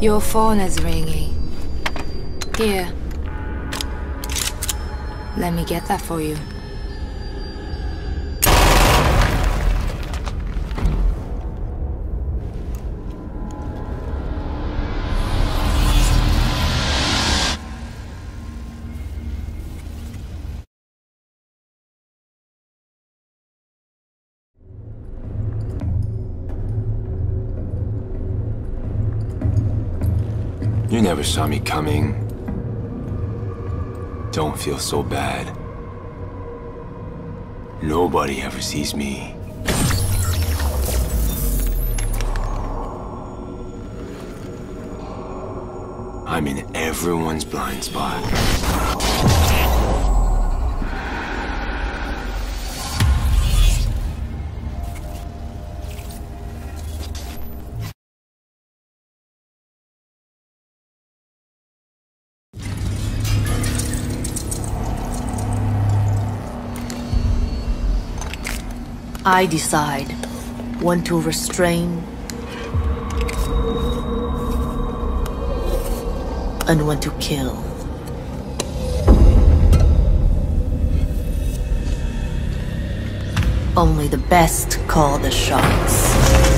Your phone is ringing. Here. Let me get that for you. You never saw me coming. Don't feel so bad. Nobody ever sees me. I'm in everyone's blind spot. I decide when to restrain and when to kill. Only the best call the shots.